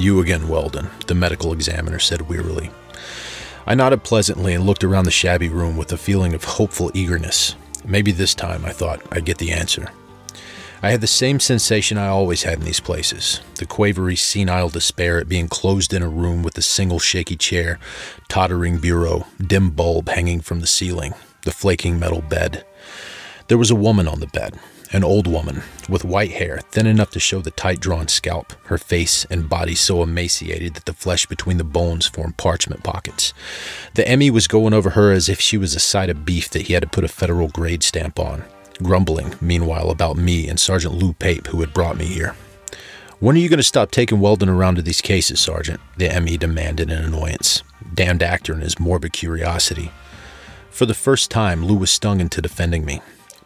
You again, Weldon, the medical examiner said wearily. I nodded pleasantly and looked around the shabby room with a feeling of hopeful eagerness. Maybe this time, I thought, I'd get the answer. I had the same sensation I always had in these places the quavery, senile despair at being closed in a room with a single shaky chair, tottering bureau, dim bulb hanging from the ceiling, the flaking metal bed. There was a woman on the bed, an old woman, with white hair thin enough to show the tight drawn scalp, her face and body so emaciated that the flesh between the bones formed parchment pockets. The ME was going over her as if she was a side of beef that he had to put a federal grade stamp on grumbling, meanwhile, about me and Sergeant Lou Pape, who had brought me here. When are you going to stop taking Weldon around to these cases, Sergeant? The ME demanded in annoyance. Damned actor and his morbid curiosity. For the first time, Lou was stung into defending me.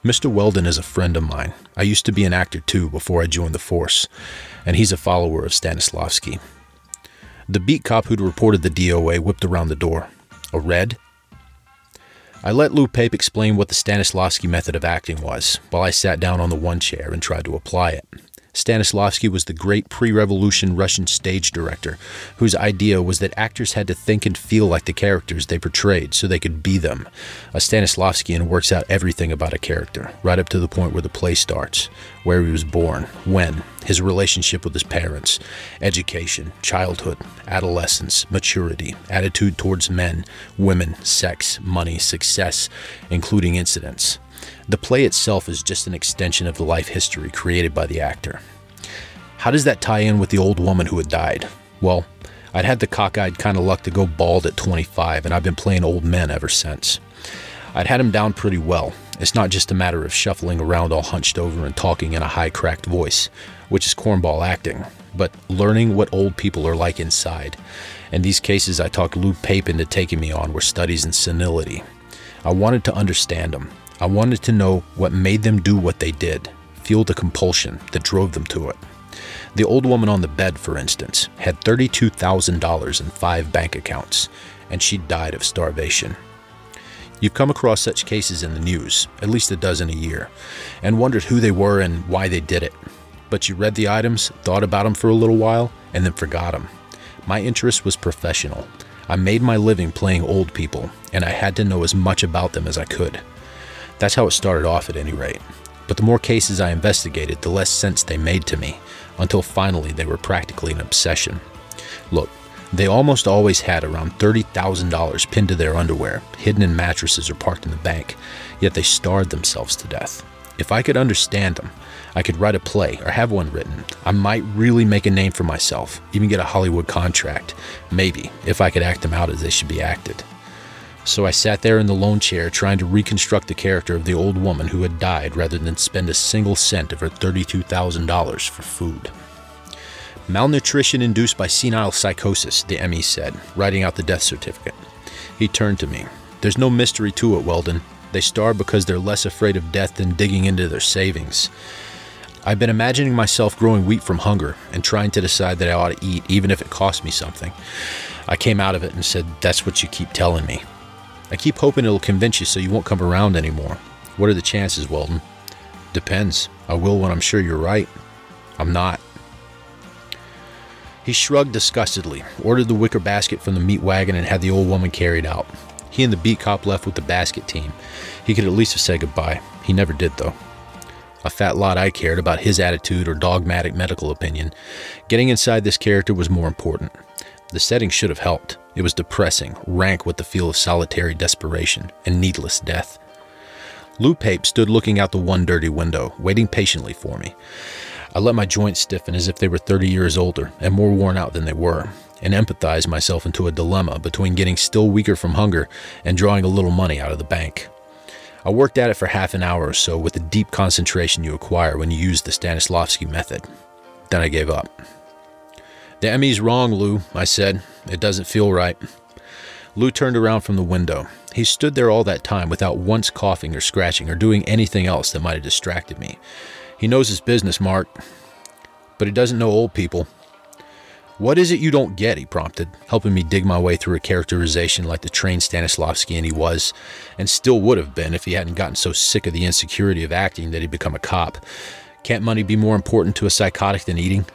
Mr. Weldon is a friend of mine. I used to be an actor too before I joined the force, and he's a follower of Stanislavski. The beat cop who'd reported the DOA whipped around the door. A red? I let Lou Pape explain what the Stanislavski method of acting was, while I sat down on the one chair and tried to apply it. Stanislavski was the great pre-revolution Russian stage director, whose idea was that actors had to think and feel like the characters they portrayed so they could be them. A Stanislavskian works out everything about a character, right up to the point where the play starts, where he was born, when, his relationship with his parents, education, childhood, adolescence, maturity, attitude towards men, women, sex, money, success, including incidents. The play itself is just an extension of the life history created by the actor. How does that tie in with the old woman who had died? Well, I'd had the cockeyed kind of luck to go bald at 25, and I've been playing old men ever since. I'd had him down pretty well. It's not just a matter of shuffling around all hunched over and talking in a high cracked voice, which is cornball acting, but learning what old people are like inside. And these cases I talked Lou Pape into taking me on were studies in senility. I wanted to understand them, I wanted to know what made them do what they did, feel the compulsion that drove them to it. The old woman on the bed, for instance, had $32,000 in five bank accounts, and she died of starvation. You've come across such cases in the news, at least a dozen a year, and wondered who they were and why they did it. But you read the items, thought about them for a little while, and then forgot them. My interest was professional. I made my living playing old people, and I had to know as much about them as I could. That's how it started off at any rate. But the more cases I investigated, the less sense they made to me, until finally they were practically an obsession. Look, they almost always had around $30,000 pinned to their underwear, hidden in mattresses or parked in the bank, yet they starved themselves to death. If I could understand them, I could write a play or have one written. I might really make a name for myself, even get a Hollywood contract. Maybe, if I could act them out as they should be acted. So I sat there in the lone chair trying to reconstruct the character of the old woman who had died rather than spend a single cent of her $32,000 for food. Malnutrition induced by senile psychosis, the ME said, writing out the death certificate. He turned to me. There's no mystery to it, Weldon. They starve because they're less afraid of death than digging into their savings. I've been imagining myself growing weak from hunger and trying to decide that I ought to eat even if it cost me something. I came out of it and said, That's what you keep telling me. I keep hoping it'll convince you so you won't come around anymore. What are the chances, Weldon? Depends. I will when I'm sure you're right. I'm not. He shrugged disgustedly, ordered the wicker basket from the meat wagon, and had the old woman carried out. He and the beat cop left with the basket team. He could at least have said goodbye. He never did, though. A fat lot I cared about his attitude or dogmatic medical opinion. Getting inside this character was more important. The setting should have helped. It was depressing, rank with the feel of solitary desperation and needless death. Lou Pape stood looking out the one dirty window, waiting patiently for me. I let my joints stiffen as if they were 30 years older and more worn out than they were, and empathized myself into a dilemma between getting still weaker from hunger and drawing a little money out of the bank. I worked at it for half an hour or so with the deep concentration you acquire when you use the Stanislavski method. Then I gave up. The ME's wrong, Lou, I said. It doesn't feel right. Lou turned around from the window. He stood there all that time without once coughing or scratching or doing anything else that might have distracted me. He knows his business, Mark. But he doesn't know old people. What is it you don't get? He prompted, helping me dig my way through a characterization like the trained Stanislavskian he was, and still would have been if he hadn't gotten so sick of the insecurity of acting that he'd become a cop. Can't money be more important to a psychotic than eating?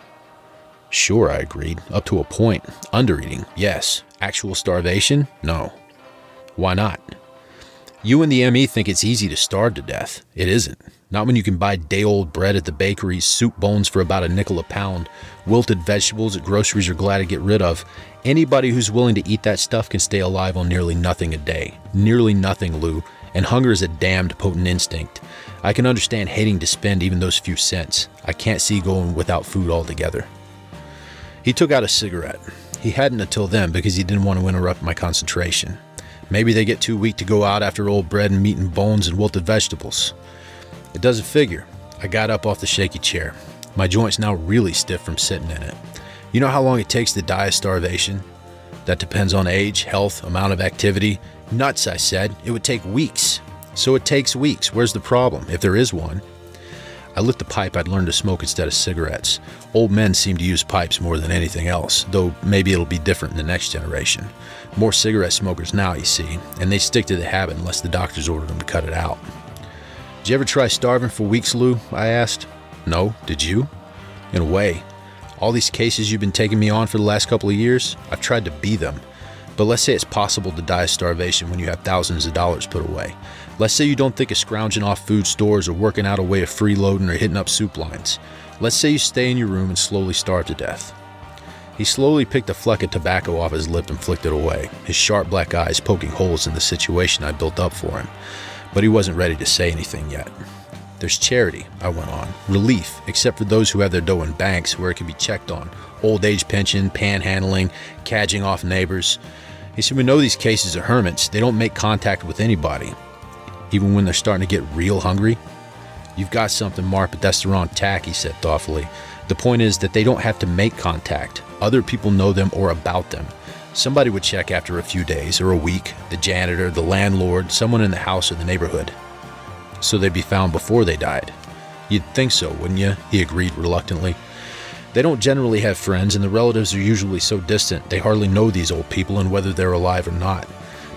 Sure, I agreed. Up to a point. Undereating, yes. Actual starvation? No. Why not? You and the ME think it's easy to starve to death. It isn't. Not when you can buy day old bread at the bakery, soup bones for about a nickel a pound, wilted vegetables that groceries are glad to get rid of. Anybody who's willing to eat that stuff can stay alive on nearly nothing a day. Nearly nothing, Lou. And hunger is a damned potent instinct. I can understand hating to spend even those few cents. I can't see going without food altogether. He took out a cigarette. He hadn't until then because he didn't want to interrupt my concentration. Maybe they get too weak to go out after old bread and meat and bones and wilted vegetables. It doesn't figure. I got up off the shaky chair. My joint's now really stiff from sitting in it. You know how long it takes to die of starvation? That depends on age, health, amount of activity. Nuts, I said. It would take weeks. So it takes weeks. Where's the problem, if there is one? I lit the pipe I'd learned to smoke instead of cigarettes. Old men seem to use pipes more than anything else, though maybe it'll be different in the next generation. More cigarette smokers now, you see, and they stick to the habit unless the doctors order them to cut it out. Did you ever try starving for weeks, Lou? I asked. No, did you? In a way. All these cases you've been taking me on for the last couple of years, I've tried to be them. But let's say it's possible to die of starvation when you have thousands of dollars put away. Let's say you don't think of scrounging off food stores or working out a way of freeloading or hitting up soup lines. Let's say you stay in your room and slowly starve to death. He slowly picked a fleck of tobacco off his lip and flicked it away, his sharp black eyes poking holes in the situation I built up for him. But he wasn't ready to say anything yet. There's charity, I went on. Relief, except for those who have their dough in banks where it can be checked on. Old age pension, panhandling, cadging off neighbors. He said, We know these cases are hermits. They don't make contact with anybody even when they're starting to get real hungry? You've got something, Mark, but that's the wrong tack, he said thoughtfully. The point is that they don't have to make contact. Other people know them or about them. Somebody would check after a few days or a week the janitor, the landlord, someone in the house or the neighborhood. So they'd be found before they died. You'd think so, wouldn't you? He agreed reluctantly. They don't generally have friends, and the relatives are usually so distant they hardly know these old people and whether they're alive or not.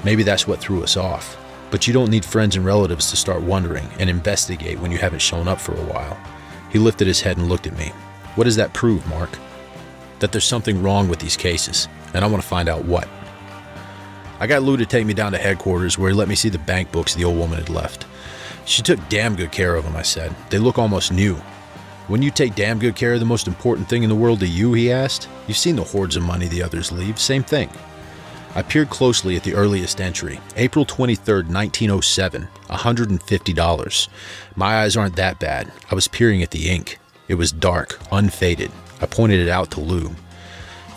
Maybe that's what threw us off. But you don't need friends and relatives to start wondering and investigate when you haven't shown up for a while. He lifted his head and looked at me. What does that prove, Mark? That there's something wrong with these cases, and I want to find out what. I got Lou to take me down to headquarters where he let me see the bank books the old woman had left. She took damn good care of them, I said. They look almost new. When you take damn good care of the most important thing in the world to you, he asked. You've seen the hordes of money the others leave. Same thing. I peered closely at the earliest entry, April 23, 1907, $150. My eyes aren't that bad. I was peering at the ink. It was dark, unfaded. I pointed it out to Lou.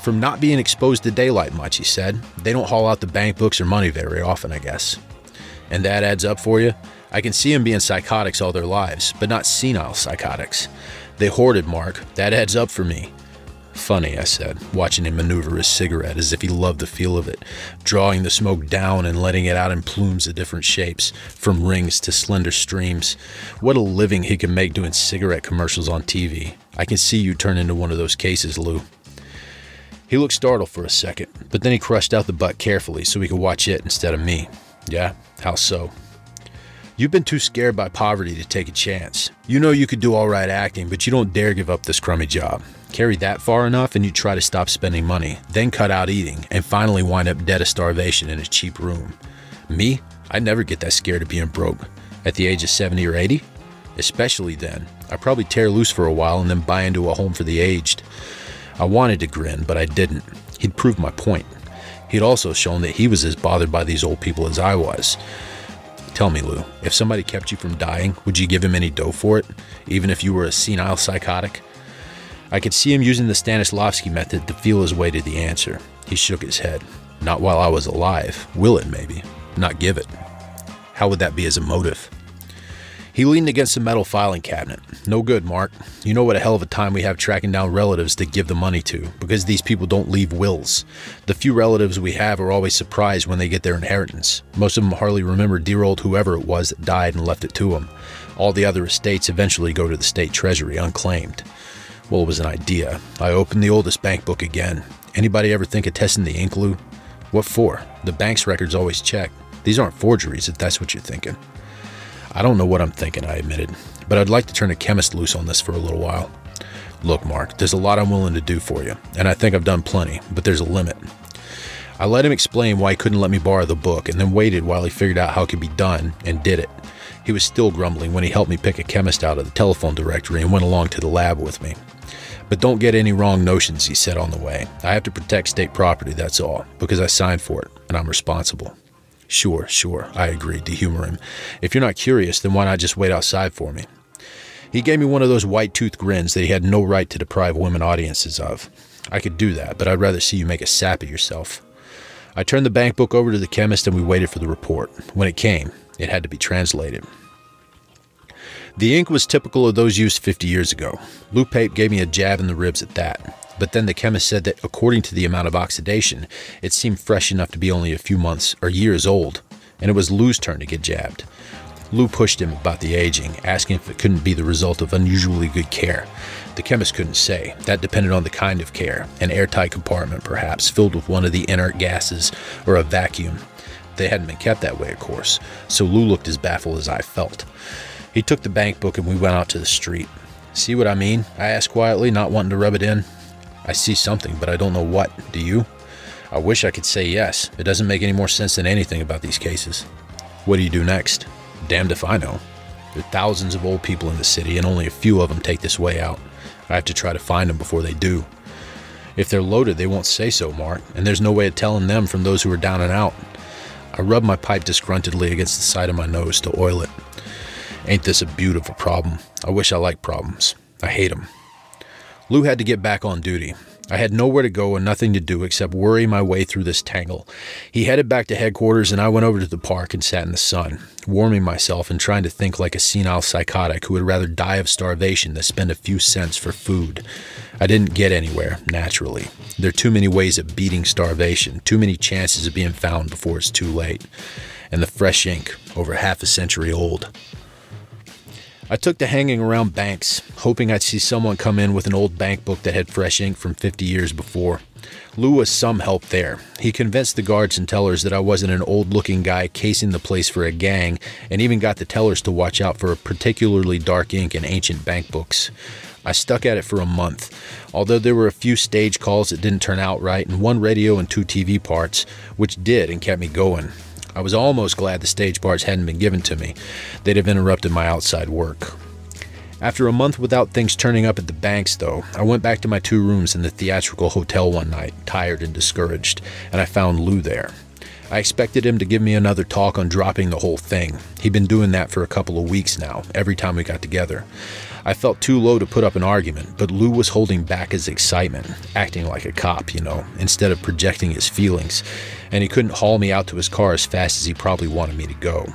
From not being exposed to daylight much, he said. They don't haul out the bank books or money very often, I guess. And that adds up for you? I can see them being psychotics all their lives, but not senile psychotics. They hoarded, Mark. That adds up for me. Funny, I said, watching him maneuver his cigarette as if he loved the feel of it, drawing the smoke down and letting it out in plumes of different shapes, from rings to slender streams. What a living he can make doing cigarette commercials on TV. I can see you turn into one of those cases, Lou. He looked startled for a second, but then he crushed out the butt carefully so he could watch it instead of me. Yeah, how so? You've been too scared by poverty to take a chance. You know you could do all right acting, but you don't dare give up this crummy job. Carry that far enough and you try to stop spending money, then cut out eating, and finally wind up dead of starvation in a cheap room. Me? I'd never get that scared of being broke. At the age of 70 or 80? Especially then. I'd probably tear loose for a while and then buy into a home for the aged. I wanted to grin, but I didn't. He'd proved my point. He'd also shown that he was as bothered by these old people as I was. Tell me, Lou, if somebody kept you from dying, would you give him any dough for it, even if you were a senile psychotic? I could see him using the Stanislavski method to feel his way to the answer. He shook his head. Not while I was alive. Will it, maybe? Not give it. How would that be as a motive? He leaned against the metal filing cabinet. No good, Mark. You know what a hell of a time we have tracking down relatives to give the money to, because these people don't leave wills. The few relatives we have are always surprised when they get their inheritance. Most of them hardly remember dear old whoever it was that died and left it to them. All the other estates eventually go to the state treasury unclaimed. Well, it was an idea. I opened the oldest bank book again. Anybody ever think of testing the ink, Lou? What for? The bank's records always check. These aren't forgeries, if that's what you're thinking. I don't know what I'm thinking, I admitted, but I'd like to turn a chemist loose on this for a little while. Look, Mark, there's a lot I'm willing to do for you, and I think I've done plenty, but there's a limit. I let him explain why he couldn't let me borrow the book and then waited while he figured out how it could be done and did it. He was still grumbling when he helped me pick a chemist out of the telephone directory and went along to the lab with me. But don't get any wrong notions, he said on the way. I have to protect state property, that's all, because I signed for it, and I'm responsible. Sure, sure, I agreed to humor him. If you're not curious, then why not just wait outside for me? He gave me one of those white tooth grins that he had no right to deprive women audiences of. I could do that, but I'd rather see you make a sap of yourself. I turned the bank book over to the chemist and we waited for the report. When it came, it had to be translated. The ink was typical of those used 50 years ago. Lou Pape gave me a jab in the ribs at that. But then the chemist said that according to the amount of oxidation, it seemed fresh enough to be only a few months or years old, and it was Lou's turn to get jabbed. Lou pushed him about the aging, asking if it couldn't be the result of unusually good care. The chemist couldn't say. That depended on the kind of care an airtight compartment, perhaps, filled with one of the inert gases, or a vacuum. They hadn't been kept that way, of course, so Lou looked as baffled as I felt. He took the bank book and we went out to the street. See what I mean? I asked quietly, not wanting to rub it in. I see something, but I don't know what. Do you? I wish I could say yes. It doesn't make any more sense than anything about these cases. What do you do next? Damned if I know. There are thousands of old people in the city, and only a few of them take this way out. I have to try to find them before they do. If they're loaded, they won't say so, Mark, and there's no way of telling them from those who are down and out. I rubbed my pipe disgruntledly against the side of my nose to oil it. Ain't this a beautiful problem? I wish I liked problems. I hate 'em. Lou had to get back on duty. I had nowhere to go and nothing to do except worry my way through this tangle. He headed back to headquarters, and I went over to the park and sat in the sun, warming myself and trying to think like a senile psychotic who would rather die of starvation than spend a few cents for food. I didn't get anywhere, naturally. There are too many ways of beating starvation, too many chances of being found before it's too late. And the fresh ink, over half a century old, I took to hanging around banks, hoping I'd see someone come in with an old bank book that had fresh ink from 50 years before. Lou was some help there. He convinced the guards and tellers that I wasn't an old looking guy casing the place for a gang, and even got the tellers to watch out for particularly dark ink in ancient bank books. I stuck at it for a month, although there were a few stage calls that didn't turn out right, and one radio and two TV parts, which did and kept me going. I was almost glad the stage parts hadn't been given to me. They'd have interrupted my outside work. After a month without things turning up at the banks, though, I went back to my two rooms in the theatrical hotel one night, tired and discouraged, and I found Lou there. I expected him to give me another talk on dropping the whole thing. He'd been doing that for a couple of weeks now, every time we got together. I felt too low to put up an argument, but Lou was holding back his excitement, acting like a cop, you know, instead of projecting his feelings, and he couldn't haul me out to his car as fast as he probably wanted me to go.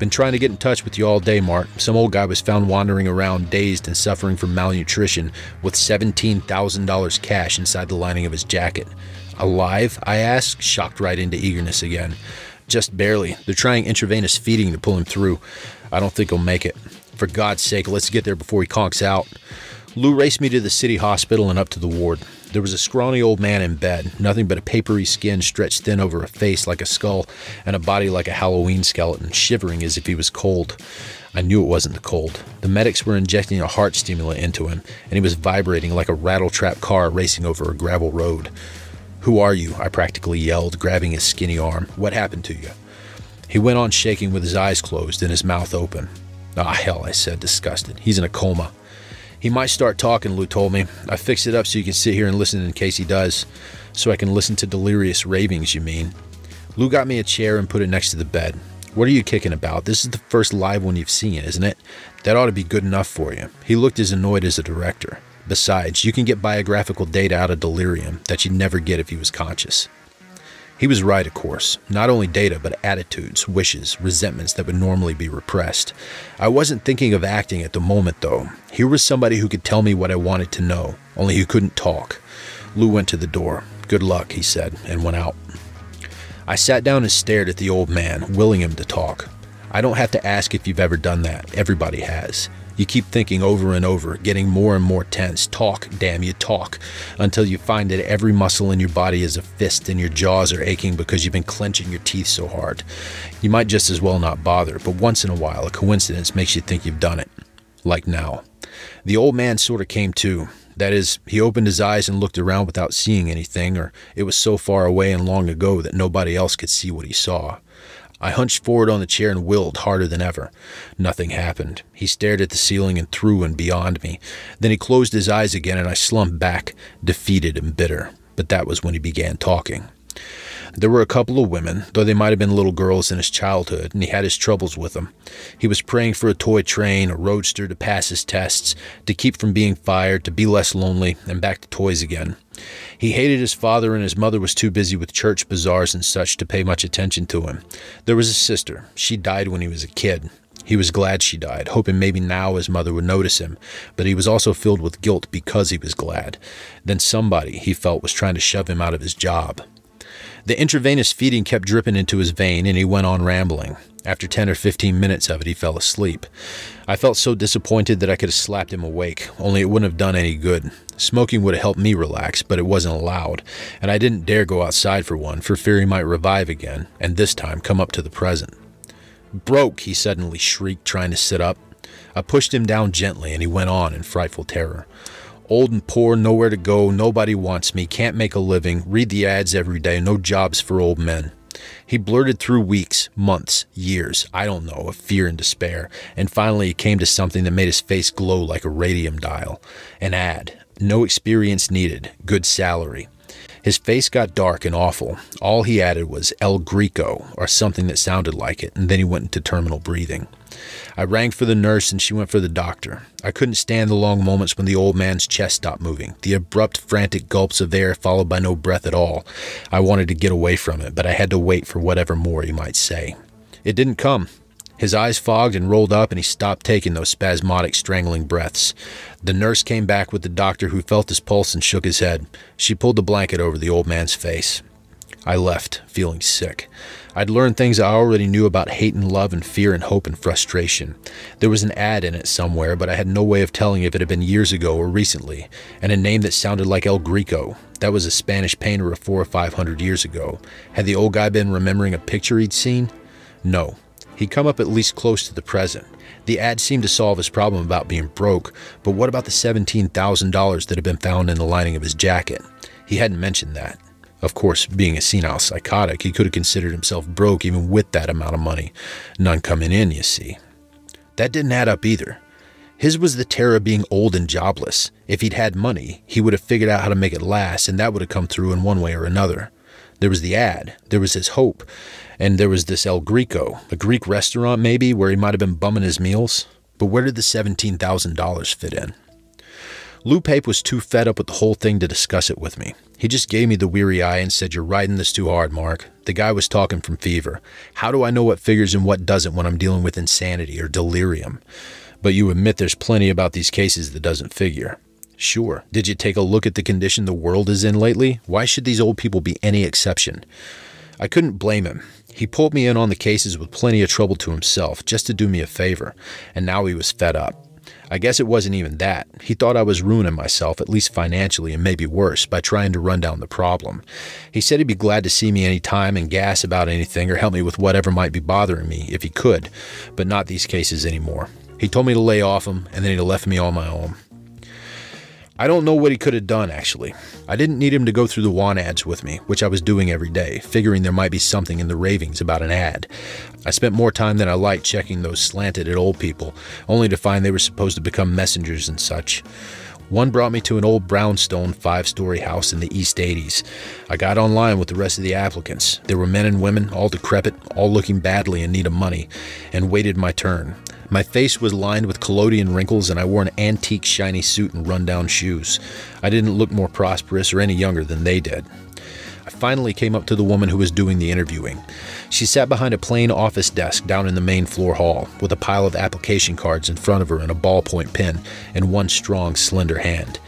Been trying to get in touch with you all day, Mark. Some old guy was found wandering around, dazed and suffering from malnutrition, with $17,000 cash inside the lining of his jacket. Alive? I asked, shocked right into eagerness again. Just barely. They're trying intravenous feeding to pull him through. I don't think he'll make it. For God's sake, let's get there before he conks out. Lou raced me to the city hospital and up to the ward. There was a scrawny old man in bed, nothing but a papery skin stretched thin over a face like a skull and a body like a Halloween skeleton, shivering as if he was cold. I knew it wasn't the cold. The medics were injecting a heart stimulant into him, and he was vibrating like a rattletrap car racing over a gravel road. Who are you? I practically yelled, grabbing his skinny arm. What happened to you? He went on shaking with his eyes closed and his mouth open. Ah, hell, I said, disgusted. He's in a coma. He might start talking, Lou told me. I fixed it up so you can sit here and listen in case he does. So I can listen to delirious ravings, you mean? Lou got me a chair and put it next to the bed. What are you kicking about? This is the first live one you've seen, isn't it? That ought to be good enough for you. He looked as annoyed as a director. Besides, you can get biographical data out of delirium that you'd never get if he was conscious. He was right, of course. Not only data, but attitudes, wishes, resentments that would normally be repressed. I wasn't thinking of acting at the moment, though. Here was somebody who could tell me what I wanted to know, only he couldn't talk. Lou went to the door. Good luck, he said, and went out. I sat down and stared at the old man, willing him to talk. I don't have to ask if you've ever done that. Everybody has. You keep thinking over and over, getting more and more tense. Talk, damn you, talk, until you find that every muscle in your body is a fist and your jaws are aching because you've been clenching your teeth so hard. You might just as well not bother, but once in a while, a coincidence makes you think you've done it. Like now. The old man sort of came to. That is, he opened his eyes and looked around without seeing anything, or it was so far away and long ago that nobody else could see what he saw. I hunched forward on the chair and willed harder than ever. Nothing happened. He stared at the ceiling and through and beyond me. Then he closed his eyes again, and I slumped back, defeated and bitter. But that was when he began talking. There were a couple of women, though they might have been little girls in his childhood, and he had his troubles with them. He was praying for a toy train, a roadster to pass his tests, to keep from being fired, to be less lonely, and back to toys again. He hated his father, and his mother was too busy with church bazaars and such to pay much attention to him. There was a sister. She died when he was a kid. He was glad she died, hoping maybe now his mother would notice him, but he was also filled with guilt because he was glad. Then somebody, he felt, was trying to shove him out of his job. The intravenous feeding kept dripping into his vein, and he went on rambling. After 10 or 15 minutes of it, he fell asleep. I felt so disappointed that I could have slapped him awake, only it wouldn't have done any good. Smoking would have helped me relax, but it wasn't allowed, and I didn't dare go outside for one for fear he might revive again, and this time come up to the present. Broke, he suddenly shrieked, trying to sit up. I pushed him down gently, and he went on in frightful terror. Old and poor, nowhere to go, nobody wants me, can't make a living, read the ads every day, no jobs for old men. He blurted through weeks, months, years, I don't know, of fear and despair, and finally he came to something that made his face glow like a radium dial. An ad. No experience needed, good salary. His face got dark and awful. All he added was El Greco, or something that sounded like it, and then he went into terminal breathing. I rang for the nurse and she went for the doctor. I couldn't stand the long moments when the old man's chest stopped moving, the abrupt, frantic gulps of air followed by no breath at all. I wanted to get away from it, but I had to wait for whatever more he might say. It didn't come. His eyes fogged and rolled up, and he stopped taking those spasmodic, strangling breaths. The nurse came back with the doctor, who felt his pulse and shook his head. She pulled the blanket over the old man's face. I left, feeling sick. I'd learned things I already knew about hate and love and fear and hope and frustration. There was an ad in it somewhere, but I had no way of telling if it had been years ago or recently, and a name that sounded like El Greco. That was a Spanish painter of four or five hundred years ago. Had the old guy been remembering a picture he'd seen? No. He'd come up at least close to the present. The ad seemed to solve his problem about being broke, but what about the $17,000 that had been found in the lining of his jacket? He hadn't mentioned that. Of course, being a senile psychotic, he could have considered himself broke even with that amount of money. None coming in, you see. That didn't add up either. His was the terror of being old and jobless. If he'd had money, he would have figured out how to make it last, and that would have come through in one way or another. There was the ad, there was his hope, and there was this El Greco, a Greek restaurant maybe, where he might have been bumming his meals. But where did the $17,000 fit in? Lou Pape was too fed up with the whole thing to discuss it with me. He just gave me the weary eye and said, You're riding this too hard, Mark. The guy was talking from fever. How do I know what figures and what doesn't when I'm dealing with insanity or delirium? But you admit there's plenty about these cases that doesn't figure. Sure. Did you take a look at the condition the world is in lately? Why should these old people be any exception? I couldn't blame him. He pulled me in on the cases with plenty of trouble to himself, just to do me a favor, and now he was fed up. I guess it wasn't even that. He thought I was ruining myself, at least financially, and maybe worse, by trying to run down the problem. He said he'd be glad to see me any time and gas about anything or help me with whatever might be bothering me, if he could, but not these cases anymore. He told me to lay off him, and then he left me on my own. I don't know what he could have done, actually. I didn't need him to go through the want ads with me, which I was doing every day, figuring there might be something in the ravings about an ad. I spent more time than I liked checking those slanted at old people, only to find they were supposed to become messengers and such. One brought me to an old brownstone five story house in the East 80s. I got online with the rest of the applicants. There were men and women, all decrepit, all looking badly in need of money, and waited my turn. My face was lined with collodion wrinkles, and I wore an antique shiny suit and rundown shoes. I didn't look more prosperous or any younger than they did. I finally came up to the woman who was doing the interviewing. She sat behind a plain office desk down in the main floor hall, with a pile of application cards in front of her and a ballpoint pen in one strong, slender hand.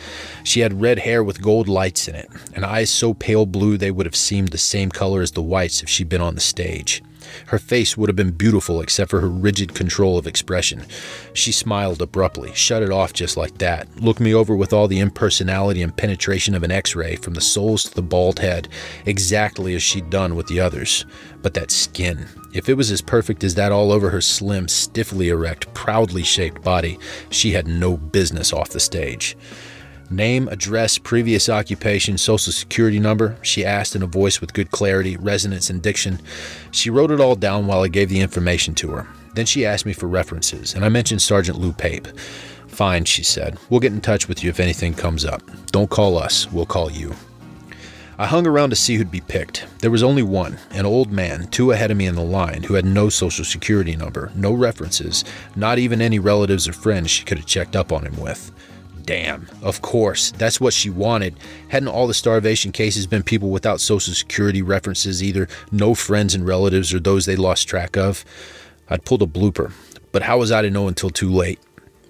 She had red hair with gold lights in it, and eyes so pale blue they would have seemed the same color as the whites if she'd been on the stage. Her face would have been beautiful except for her rigid control of expression. She smiled abruptly, shut it off just like that, looked me over with all the impersonality and penetration of an x-ray from the soles to the bald head, exactly as she'd done with the others. But that skin, if it was as perfect as that all over her slim, stiffly erect, proudly shaped body, she had no business off the stage. Name, address, previous occupation, social security number, she asked in a voice with good clarity, resonance, and diction. She wrote it all down while I gave the information to her. Then she asked me for references, and I mentioned Sergeant Lou Pape. Fine, she said. We'll get in touch with you if anything comes up. Don't call us, we'll call you. I hung around to see who'd be picked. There was only one, an old man, two ahead of me in the line, who had no social security number, no references, not even any relatives or friends she could have checked up on him with. Damn, of course, that's what she wanted. Hadn't all the starvation cases been people without social security references, either no friends and relatives or those they lost track of? I'd pulled a blooper, but how was I to know until too late?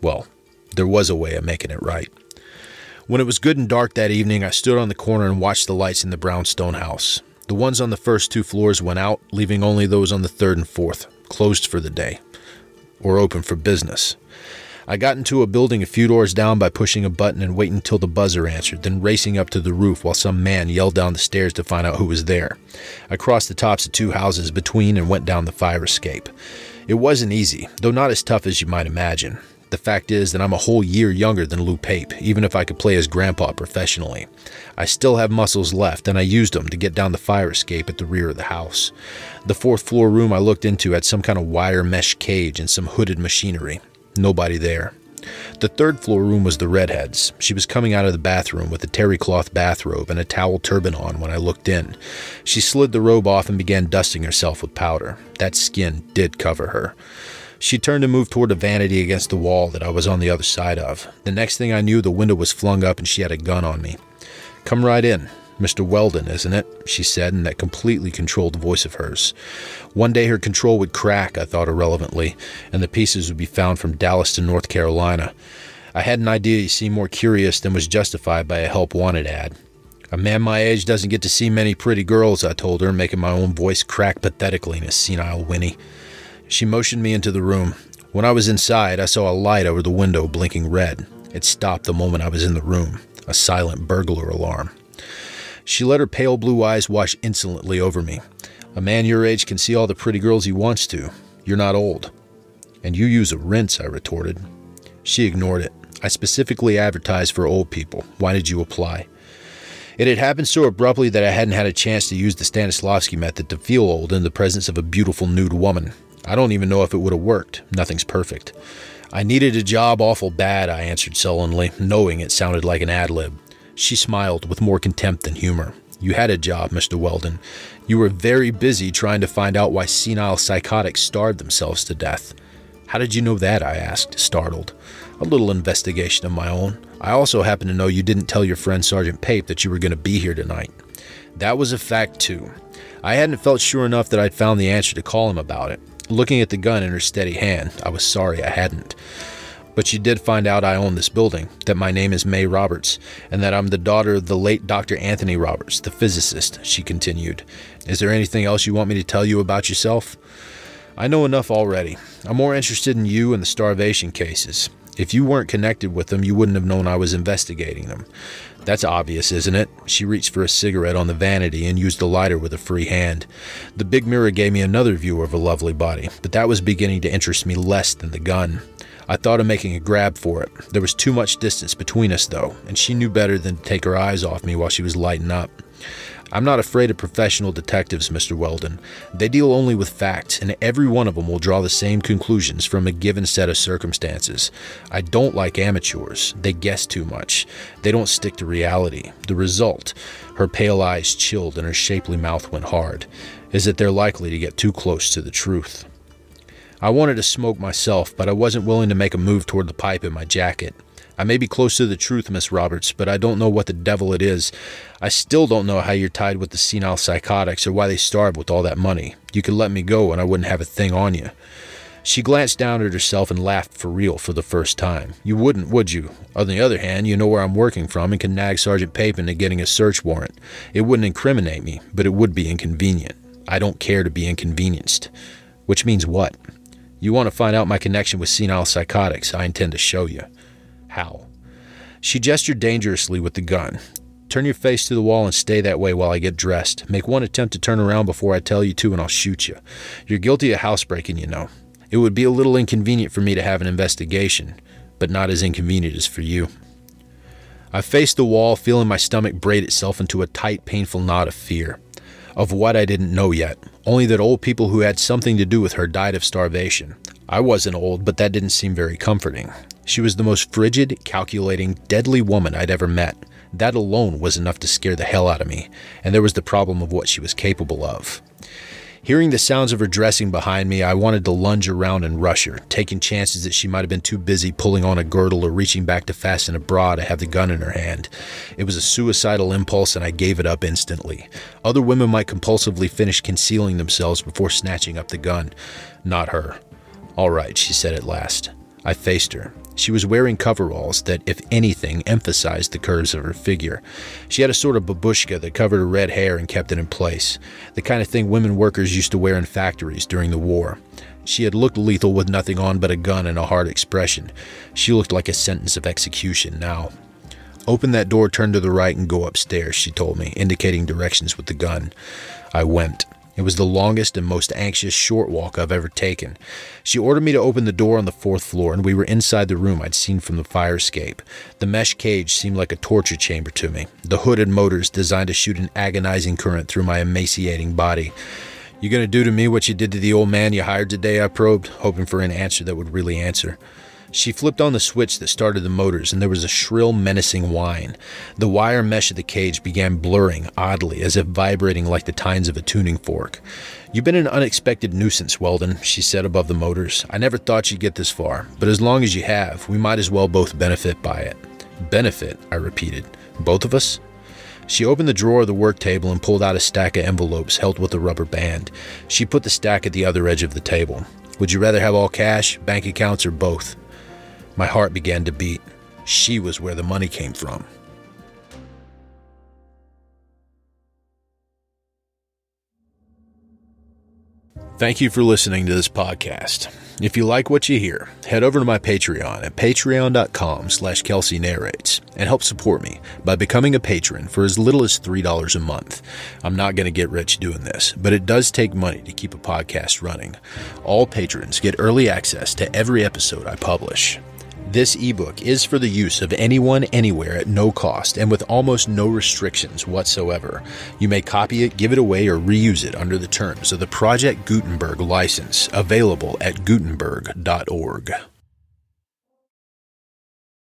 Well, there was a way of making it right. When it was good and dark that evening, I stood on the corner and watched the lights in the brownstone house. The ones on the first two floors went out, leaving only those on the third and fourth, closed for the day, or open for business. I got into a building a few doors down by pushing a button and waiting until the buzzer answered, then racing up to the roof while some man yelled down the stairs to find out who was there. I crossed the tops of two houses between and went down the fire escape. It wasn't easy, though not as tough as you might imagine. The fact is that I'm a whole year younger than Lou Pape, even if I could play as grandpa professionally. I still have muscles left, and I used them to get down the fire escape at the rear of the house. The fourth floor room I looked into had some kind of wire mesh cage and some hooded machinery. Nobody there. The third floor room was the redhead's. She was coming out of the bathroom with a terry cloth bathrobe and a towel turban on when I looked in. She slid the robe off and began dusting herself with powder. That skin did cover her. She turned to move toward a vanity against the wall that I was on the other side of. The next thing I knew, the window was flung up and she had a gun on me. Come right in. Mr. Weldon, isn't it? she said in that completely controlled voice of hers. One day her control would crack, I thought irrelevantly, and the pieces would be found from Dallas to North Carolina. I had an idea you seemed more curious than was justified by a help wanted ad. A man my age doesn't get to see many pretty girls, I told her, making my own voice crack pathetically in a senile whinny. She motioned me into the room. When I was inside, I saw a light over the window blinking red. It stopped the moment I was in the room, a silent burglar alarm. She let her pale blue eyes wash insolently over me. A man your age can see all the pretty girls he wants to. You're not old. And you use a rinse, I retorted. She ignored it. I specifically advertised for old people. Why did you apply? It had happened so abruptly that I hadn't had a chance to use the Stanislavski method to feel old in the presence of a beautiful nude woman. I don't even know if it would have worked. Nothing's perfect. I needed a job awful bad, I answered sullenly, knowing it sounded like an ad lib. She smiled with more contempt than humor. You had a job, Mr. Weldon. You were very busy trying to find out why senile psychotics starved themselves to death. How did you know that? I asked, startled. A little investigation of my own. I also happen to know you didn't tell your friend Sergeant Pape that you were going to be here tonight. That was a fact, too. I hadn't felt sure enough that I'd found the answer to call him about it. Looking at the gun in her steady hand, I was sorry I hadn't. But she did find out I own this building, that my name is May Roberts, and that I'm the daughter of the late Dr. Anthony Roberts, the physicist, she continued. Is there anything else you want me to tell you about yourself? I know enough already. I'm more interested in you and the starvation cases. If you weren't connected with them, you wouldn't have known I was investigating them. That's obvious, isn't it? She reached for a cigarette on the vanity and used the lighter with a free hand. The big mirror gave me another view of her lovely body, but that was beginning to interest me less than the gun. I thought of making a grab for it. There was too much distance between us, though, and she knew better than to take her eyes off me while she was lighting up. I'm not afraid of professional detectives, Mr. Weldon. They deal only with facts, and every one of them will draw the same conclusions from a given set of circumstances. I don't like amateurs. They guess too much. They don't stick to reality. The result, her pale eyes chilled and her shapely mouth went hard, is that they're likely to get too close to the truth. I wanted to smoke myself, but I wasn't willing to make a move toward the pipe in my jacket. I may be close to the truth, Miss Roberts, but I don't know what the devil it is. I still don't know how you're tied with the senile psychotics or why they starve with all that money. You could let me go and I wouldn't have a thing on you. She glanced down at herself and laughed for real for the first time. You wouldn't, would you? On the other hand, you know where I'm working from and can nag Sergeant Pape into getting a search warrant. It wouldn't incriminate me, but it would be inconvenient. I don't care to be inconvenienced. Which means what? You want to find out my connection with senile psychotics. I intend to show you. How? She gestured dangerously with the gun. Turn your face to the wall and stay that way while I get dressed. Make one attempt to turn around before I tell you to, and I'll shoot you. You're guilty of housebreaking, you know. It would be a little inconvenient for me to have an investigation, but not as inconvenient as for you. I faced the wall, feeling my stomach braid itself into a tight, painful knot of fear. Of what I didn't know yet, only that old people who had something to do with her died of starvation. I wasn't old, but that didn't seem very comforting. She was the most frigid, calculating, deadly woman I'd ever met. That alone was enough to scare the hell out of me, and there was the problem of what she was capable of. Hearing the sounds of her dressing behind me, I wanted to lunge around and rush her, taking chances that she might have been too busy pulling on a girdle or reaching back to fasten a bra to have the gun in her hand. It was a suicidal impulse and I gave it up instantly. Other women might compulsively finish concealing themselves before snatching up the gun. Not her. All right, she said at last. I faced her. She was wearing coveralls that, if anything, emphasized the curves of her figure. She had a sort of babushka that covered her red hair and kept it in place, the kind of thing women workers used to wear in factories during the war. She had looked lethal with nothing on but a gun and a hard expression. She looked like a sentence of execution now. Open that door, turn to the right, and go upstairs, she told me, indicating directions with the gun. I went. It was the longest and most anxious short walk I've ever taken. She ordered me to open the door on the fourth floor, and we were inside the room I'd seen from the fire escape. The mesh cage seemed like a torture chamber to me, the hooded motors designed to shoot an agonizing current through my emaciating body. You gonna do to me what you did to the old man you hired today? I probed, hoping for an answer that would really answer. She flipped on the switch that started the motors, and there was a shrill, menacing whine. The wire mesh of the cage began blurring oddly, as if vibrating like the tines of a tuning fork. You've been an unexpected nuisance, Weldon, she said above the motors. I never thought you'd get this far, but as long as you have, we might as well both benefit by it. Benefit, I repeated. Both of us? She opened the drawer of the work table and pulled out a stack of envelopes held with a rubber band. She put the stack at the other edge of the table. Would you rather have all cash, bank accounts, or both? My heart began to beat. She was where the money came from. Thank you for listening to this podcast. If you like what you hear, head over to my Patreon at patreon.com slash Kelsey narrates and help support me by becoming a patron for as little as $3 a month. I'm not going to get rich doing this, but it does take money to keep a podcast running. All patrons get early access to every episode I publish. This ebook is for the use of anyone anywhere at no cost and with almost no restrictions whatsoever. You may copy it, give it away, or reuse it under the terms of the Project Gutenberg license, available at gutenberg.org.